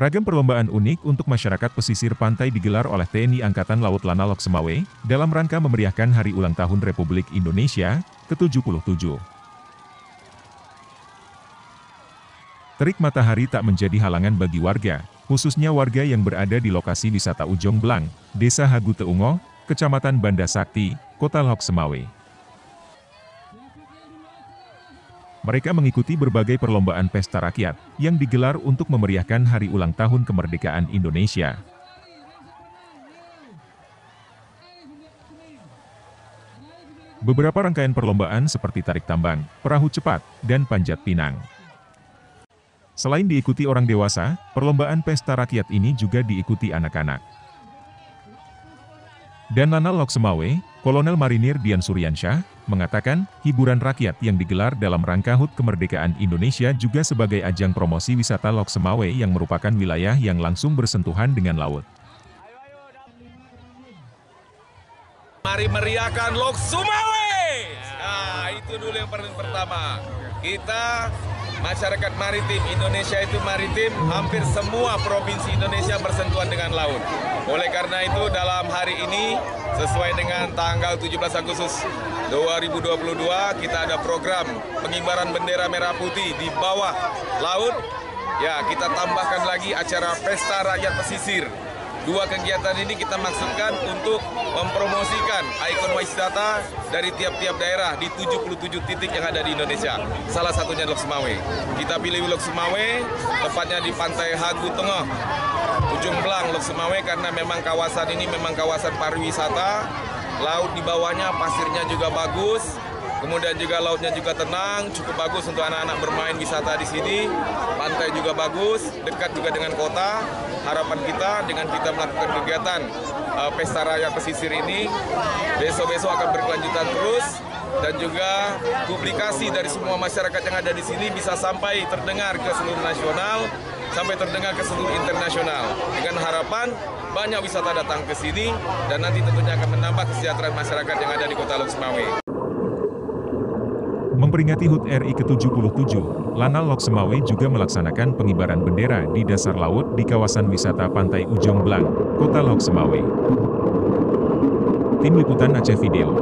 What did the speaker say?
Ragam perlombaan unik untuk masyarakat pesisir pantai digelar oleh TNI Angkatan Laut Lanalok Semawe dalam rangka memeriahkan Hari Ulang Tahun Republik Indonesia ke-77. Terik matahari tak menjadi halangan bagi warga, khususnya warga yang berada di lokasi wisata Ujong Blang, Desa Hagu Teungo, Kecamatan Banda Sakti, Kota Lok Semawe. Mereka mengikuti berbagai perlombaan pesta rakyat yang digelar untuk memeriahkan hari ulang tahun kemerdekaan Indonesia. Beberapa rangkaian perlombaan seperti tarik tambang, perahu cepat, dan panjat pinang. Selain diikuti orang dewasa, perlombaan pesta rakyat ini juga diikuti anak-anak. Dan Lanal Loksemawe, Kolonel Marinir Dian Suryansyah, mengatakan, hiburan rakyat yang digelar dalam rangka HUT Kemerdekaan Indonesia juga sebagai ajang promosi wisata Lok Semawe yang merupakan wilayah yang langsung bersentuhan dengan laut. Mari meriahkan Lok Sumawe! Nah, itu dulu yang pertama. Kita masyarakat maritim Indonesia itu maritim hampir semua provinsi Indonesia bersentuhan dengan laut. Oleh karena itu dalam hari ini sesuai dengan tanggal 17 Agustus 2022 kita ada program pengibaran bendera merah putih di bawah laut. Ya, kita tambahkan lagi acara pesta rakyat pesisir Dua kegiatan ini kita maksudkan untuk mempromosikan ikon wisata dari tiap-tiap daerah di 77 titik yang ada di Indonesia. Salah satunya Lok Semawe. Kita pilih Lok Semawe, tepatnya di Pantai Hagu Tengah, Ujung Belang, Lok Semawe karena memang kawasan ini memang kawasan pariwisata. Laut di bawahnya pasirnya juga bagus, Kemudian juga lautnya juga tenang, cukup bagus untuk anak-anak bermain wisata di sini. Pantai juga bagus, dekat juga dengan kota. Harapan kita dengan kita melakukan kegiatan uh, Pesta Raya Pesisir ini, besok-besok akan berkelanjutan terus dan juga publikasi dari semua masyarakat yang ada di sini bisa sampai terdengar ke seluruh nasional, sampai terdengar ke seluruh internasional. Dengan harapan banyak wisata datang ke sini dan nanti tentunya akan menambah kesejahteraan masyarakat yang ada di Kota Lok Semawe. Memperingati HUT RI ke-77, Lanal Lok Semawe juga melaksanakan pengibaran bendera di dasar laut di kawasan wisata Pantai Ujong Blang, Kota Lok Semawe. Tim Liputan Aceh Video